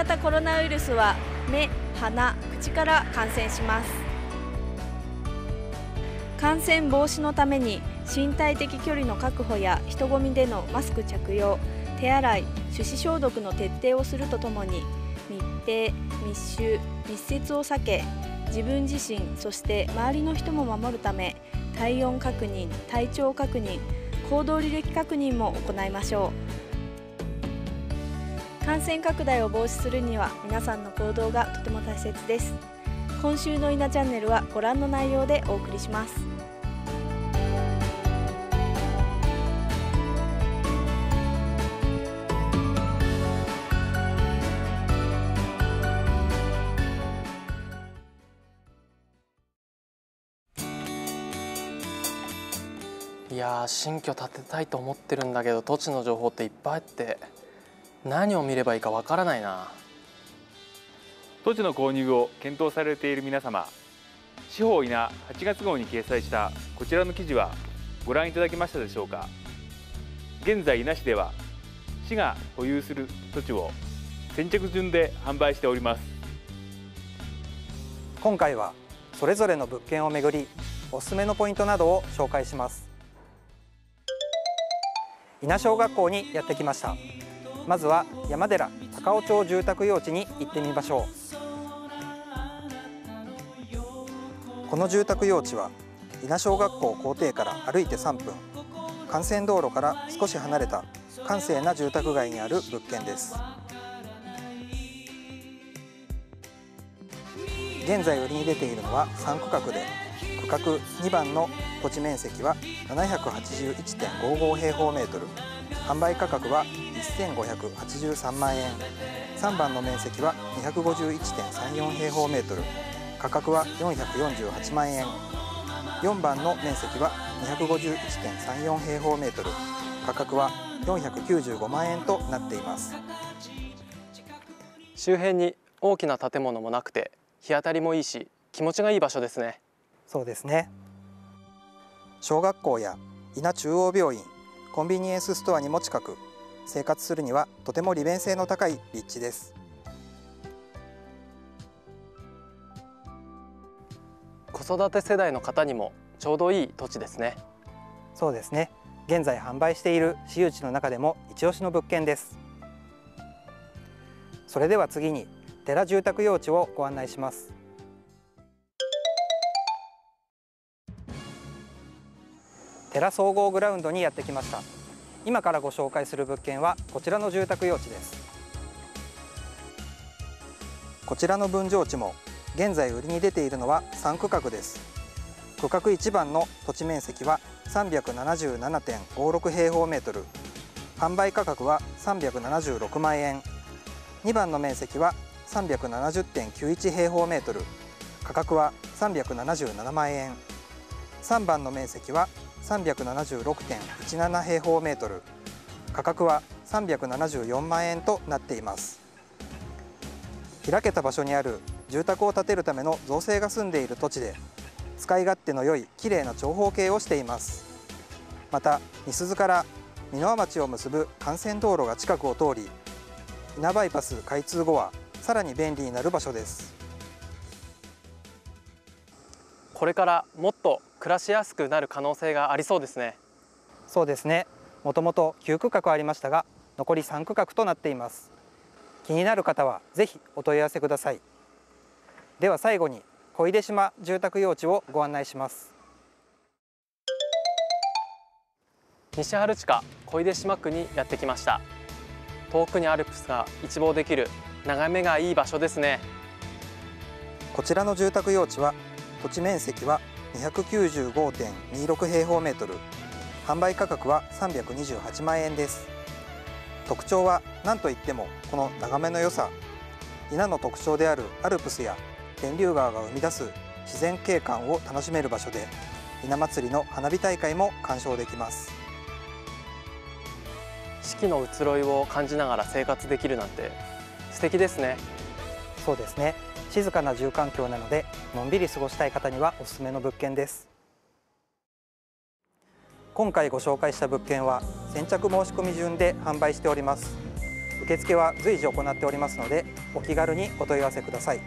型コロナウイルスは目、鼻、口から感染します。感染防止のために身体的距離の確保や人混みでのマスク着用手洗い手指消毒の徹底をするとともに密閉密集密接を避け自分自身そして周りの人も守るため体温確認体調確認行動履歴確認も行いましょう。感染拡大を防止するには皆さんの行動がとても大切です。今週の稲チャンネルはご覧の内容でお送りします。いや新居建てたいと思ってるんだけど土地の情報っていっぱいあって。何を見ればいいかわからないな。土地の購入を検討されている皆様地方稲8月号に掲載したこちらの記事はご覧いただけましたでしょうか。現在稲市では市が保有する土地を先着順で販売しております。今回はそれぞれの物件をめぐりおすすめのポイントなどを紹介します。稲小学校にやってきましたまずは山寺高尾町住宅用地に行ってみましょう。この住宅用地は稲小学校校庭から歩いて3分。幹線道路から少し離れた閑静な住宅街にある物件です。現在売りに出ているのは3区画で区画2番の土地面積は781.55平方メートル。販売価格は1583万円。3番の面積は251.34平方メートル。価格は448万円。4番の面積は251.34平方メートル。価格は495万円となっています。周辺に大きな建物もなくて日当たりもいいし気持ちがいい場所ですね。そうですね。小学校や稲中央病院コンビニエンスストアにも近く生活するにはとても利便性の高い立地です。子育て世代の方にもちょうどいい土地ですね。そうですね。現在販売している私有地の中でも一押しの物件です。それでは次に寺住宅用地をご案内します。寺総合グラウンドにやってきました今からご紹介する物件はこちらの住宅用地です。こちらの分譲地も現在売りに出ているのは3区画です。区画1番の土地面積は377.56平方メートル。販売価格は376万円。2番の面積は370.91平方メートル。価格は377万円。3番の面積は376.17平方メートル。価格は374万円となっています。開けた場所にある住宅を建てるための造成が住んでいる土地で使い勝手の良いきれいな長方形をしています。また美鈴から美濃町を結ぶ幹線道路が近くを通り稲バイパス開通後はさらに便利になる場所です。これからもっと暮らしやすくなる可能性がありそうですね。そうですね。もともと9区画ありましたが残り3区画となっています。気になる方はぜひお問い合わせください。では最後に小出島住宅用地をご案内します。西春地下小出島区にやってきました。遠くにアルプスが一望できる眺めがいい場所ですね。こちらの住宅用地は土地面積は295.26平方メートル。販売価格は328万円です。特徴は何といってもこの眺めの良さ。稲の特徴であるアルプスや天竜川が生み出す自然景観を楽しめる場所で稲祭りの花火大会も鑑賞できます。四季の移ろいを感じながら生活できるなんて素敵ですね。そうですね静かな住環境なのでのんびり過ごしたい方にはおすすめの物件です。今回ご紹介した物件は先着申し込み順で販売しております。受付は随時行っておりますのでお気軽にお問い合わせください。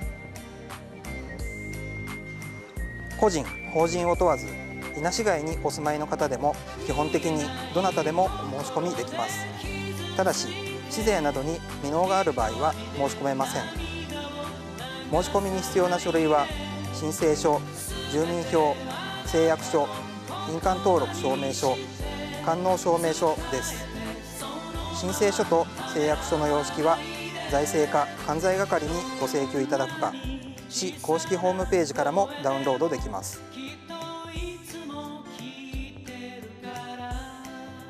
個人法人を問わず伊那市外にお住まいの方でも基本的にどなたでもお申し込みできます。ただし市税などに未納がある場合は申し込めません。申し込みに必要な書類は申請書住民票誓約書印鑑登録証明書官能証明書です。申請書と誓約書の様式は財政課関西係にご請求いただくか市公式ホームページからもダウンロードできます。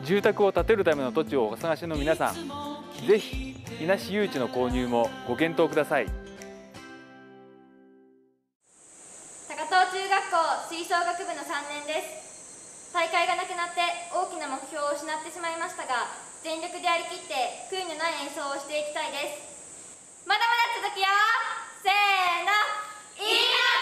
住宅を建てるための土地をお探しの皆さんぜひ伊那市誘致の購入もご検討ください。大会がなくなって大きな目標を失ってしまいましたが全力でやりきって悔いのない演奏をしていきたいです。まだまだ続きよ。せーの。いいよ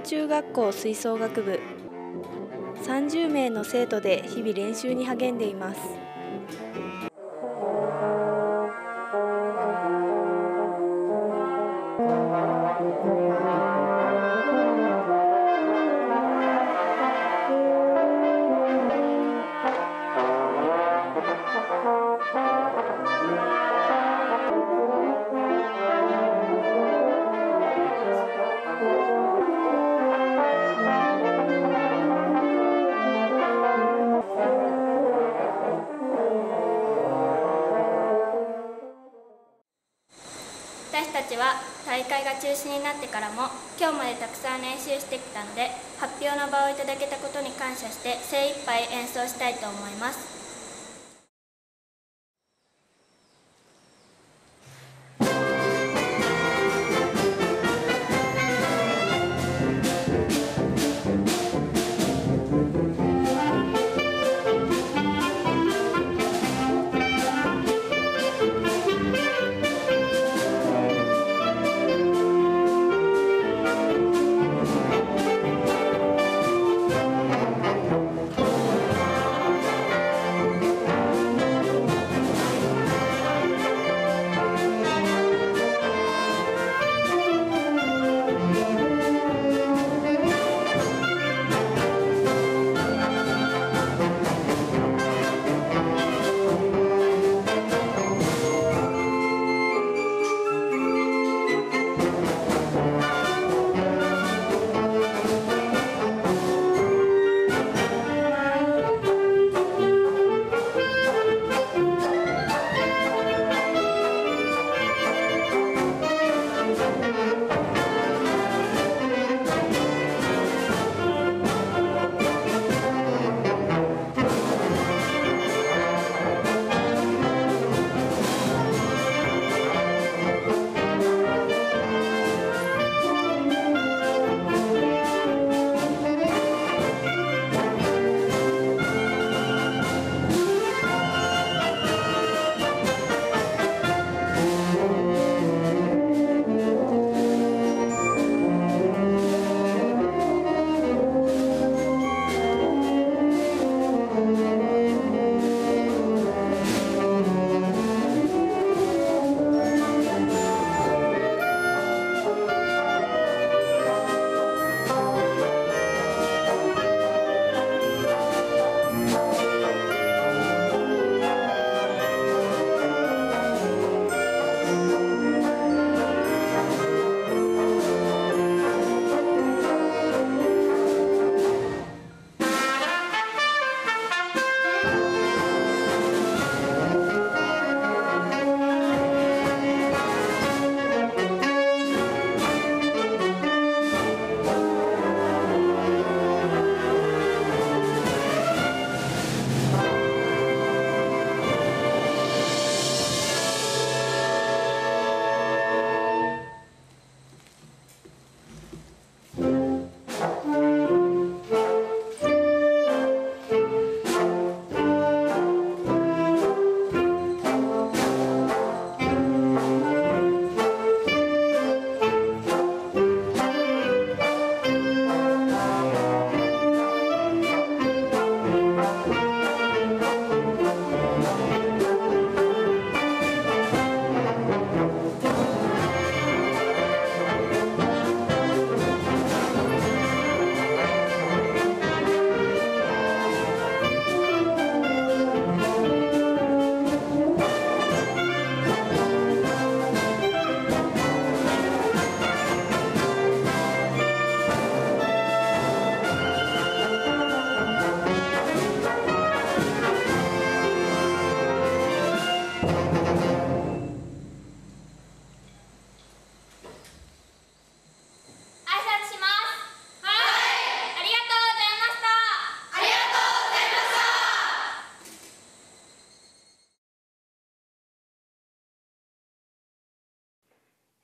中学校吹奏楽部。30名の生徒で日々練習に励んでいます。会が中止になってからも今日までたくさん練習してきたので発表の場をいただけたことに感謝して精一杯演奏したいと思います「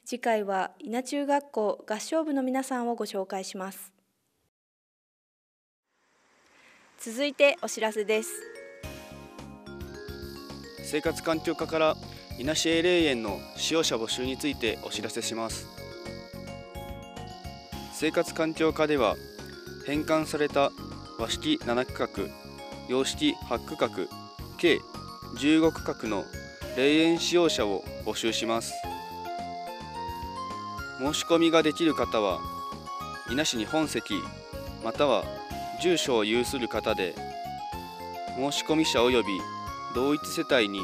次回は稲中学校合唱部の皆さんをご紹介します。続いてお知らせです。生活環境課から稲市営霊園の使用者募集についてお知らせします。生活環境課では返還された和式7区画洋式8区画計15区画の霊園使用者を募集します。申し込みができる方は稲市に本籍または住所を有する方で申し込み者及び同一世帯に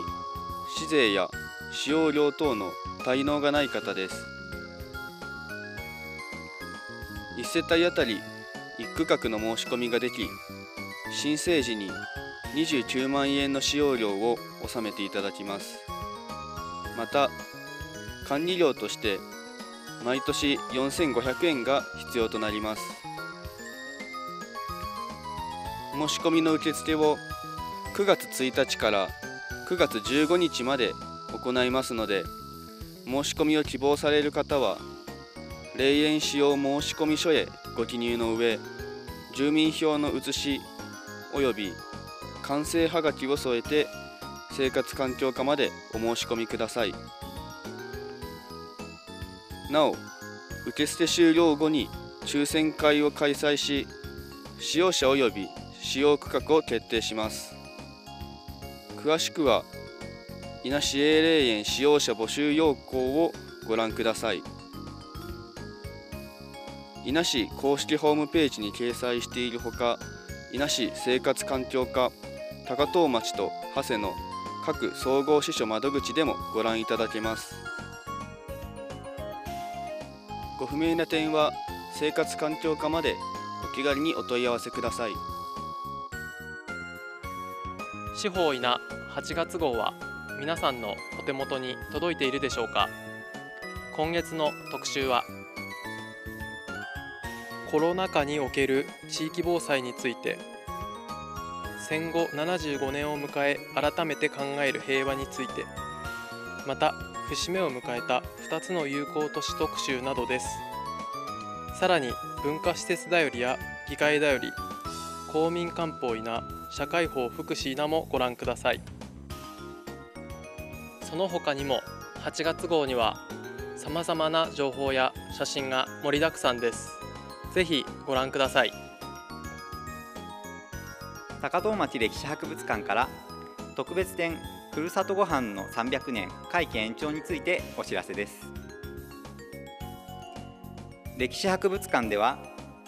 市税や使用料等の滞納がない方です。1世帯あたり1区画の申し込みができ申請時に29万円の使用料を納めていただきます。また管理料として毎年4500円が必要となります。申し込みの受付を9月1日から9月15日まで行いますので申し込みを希望される方は霊園使用申込書へご記入の上住民票の写し及び完成はがきを添えて生活環境課までお申し込みください。なお受付終了後に抽選会を開催し使用者及び使用区画を決定します。詳しくは稲市営霊園使用者募集要項をご覧ください。稲市公式ホームページに掲載しているほか稲市生活環境課高遠町と長谷の各総合支所窓口でもご覧いただけます。ご不明な点は生活環境課までお気軽にお問い合わせください。司法稲8月号は皆さんのお手元に届いているでしょうか？今月の特集はコロナ禍における地域防災について。戦後75年を迎え改めて考える平和について。また節目を迎えた2つの友好都市特集などです。さらに文化施設だよりや議会だより公民官報稲社会法福祉稲もご覧ください。その他にも8月号にはさまざまな情報や写真が盛りだくさんです。ぜひご覧ください。高遠町歴史博物館から特別展ふるさとごはんの300年会期延長についてお知らせです。歴史博物館では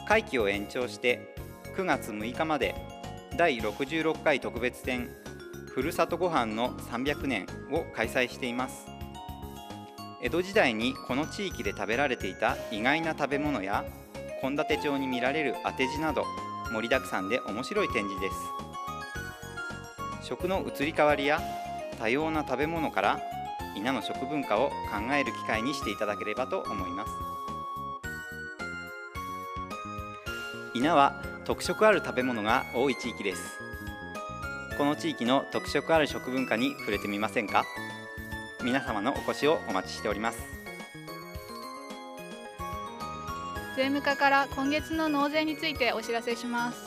会期を延長して9月6日まで第66回特別展ふるさとごはんの300年を開催しています。江戸時代にこの地域で食べられていた意外な食べ物や献立帳に見られる当て字など盛りだくさんで面白い展示です。食の移り変わりや多様な食べ物から稲の食文化を考える機会にしていただければと思います。稲は特色ある食べ物が多い地域です。この地域の特色ある食文化に触れてみませんか？皆様のお越しをお待ちしております。税務課から今月の納税についてお知らせします。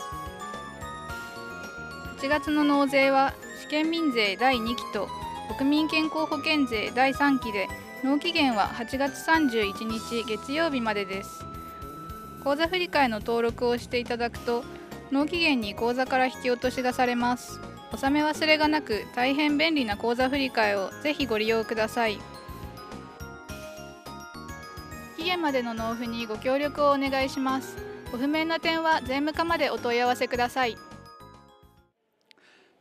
8月の納税は試験民税第2期と国民健康保険税第3期で納期限は8月31日月曜日までです。口座振替の登録をしていただくと納期限に口座から引き落としがされます。納め忘れがなく大変便利な口座振替をぜひご利用ください。期限までの納付にご協力をお願いします。ご不明な点は税務課までお問い合わせください。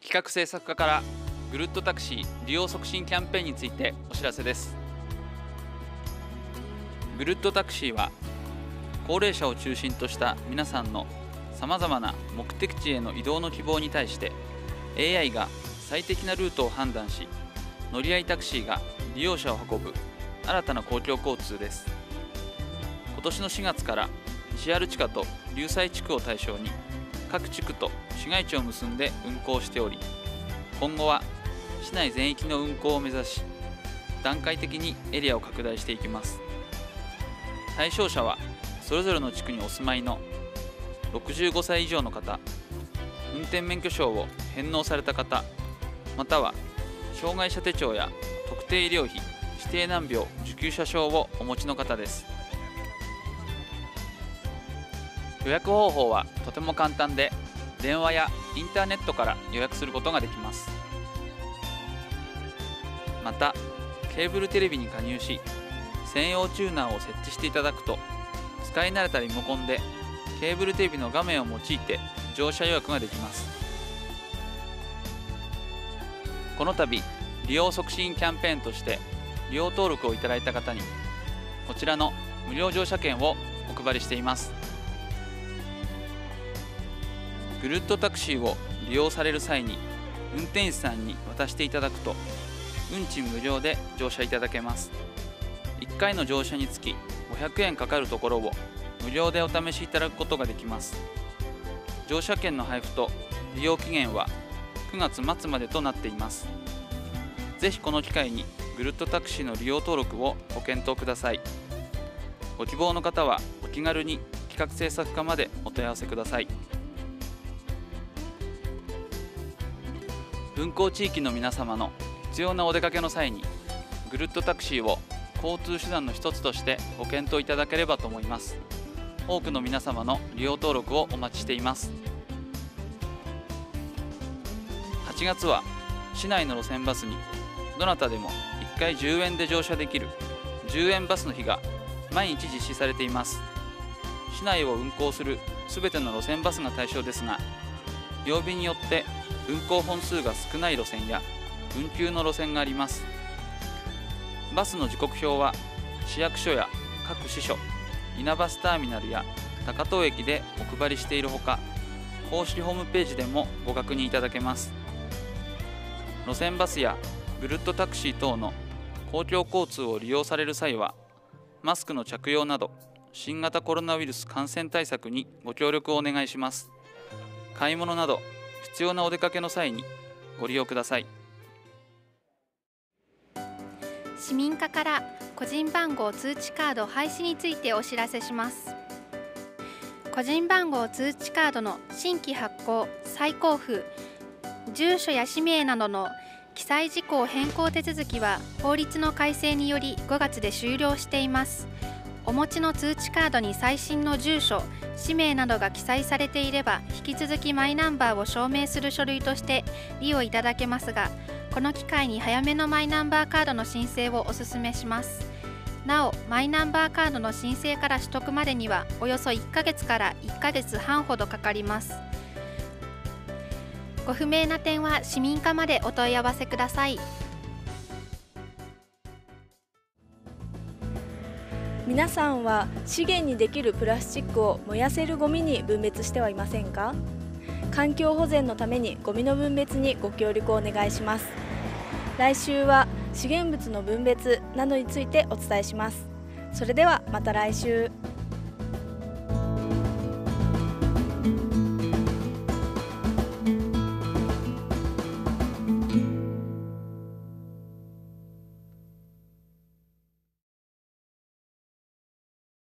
企画制作課からぐるっとタクシー利用促進キャンペーンについてお知らせです。ぐるっとタクシーは高齢者を中心とした皆さんのさまざまな目的地への移動の希望に対して AI が最適なルートを判断し乗り合いタクシーが利用者を運ぶ新たな公共交通です。今年の4月から西アル地下と流西地区を対象に各地区と市街地を結んで運行しており今後は市内全域の運行を目指し段階的にエリアを拡大していきます。対象者はそれぞれの地区にお住まいの65歳以上の方運転免許証を返納された方または障害者手帳や特定医療費指定難病受給者証をお持ちの方です。予約方法はとても簡単で電話やインターネットから予約することができます。またケーブルテレビに加入し専用チューナーを設置していただくと使い慣れたリモコンでケーブルテレビの画面を用いて乗車予約ができます。この度利用促進キャンペーンとして利用登録をいただいた方にこちらの無料乗車券をお配りしています。ぐるっとタクシーを利用される際に運転手さんに渡していただくと運賃無料で乗車いただけます。1回の乗車につき500円かかるところを無料でお試しいただくことができます。乗車券の配布と利用期限は9月末までとなっています。ぜひこの機会にぐるっとタクシーの利用登録をご検討ください。ご希望の方はお気軽に企画制作課までお問い合わせください。運行地域の皆様の必要なお出かけの際にぐるっとタクシーを交通手段の一つとしてご検討いただければと思います。多くの皆様の利用登録をお待ちしています。8月は市内の路線バスにどなたでも1回10円で乗車できる10円バスの日が毎日実施されています。市内を運行するすべての路線バスが対象ですが曜日によって運行本数が少ない路線や運休の路線があります。バスの時刻表は市役所や各支所稲バスターミナルや高遠駅でお配りしているほか公式ホームページでもご確認いただけます。路線バスやぐるっとタクシー等の公共交通を利用される際はマスクの着用など新型コロナウイルス感染対策にご協力をお願いします。買い物など必要なお出かけの際にご利用ください。市民課から個人番号通知カード廃止についてお知らせします。個人番号通知カードの新規発行再交付住所や氏名などの記載事項変更手続きは法律の改正により5月で終了しています。お持ちの通知カードに最新の住所氏名などが記載されていれば引き続きマイナンバーを証明する書類として利用いただけますがこの機会に早めのマイナンバーカードの申請をお勧めします。なおマイナンバーカードの申請から取得までにはおよそ1ヶ月から1ヶ月半ほどかかります。ご不明な点は市民課までお問い合わせください。皆さんは資源にできるプラスチックを燃やせるゴミに分別してはいませんか？環境保全のためにゴミの分別にご協力をお願いします。来週は資源物の分別などについてお伝えします。それではまた来週。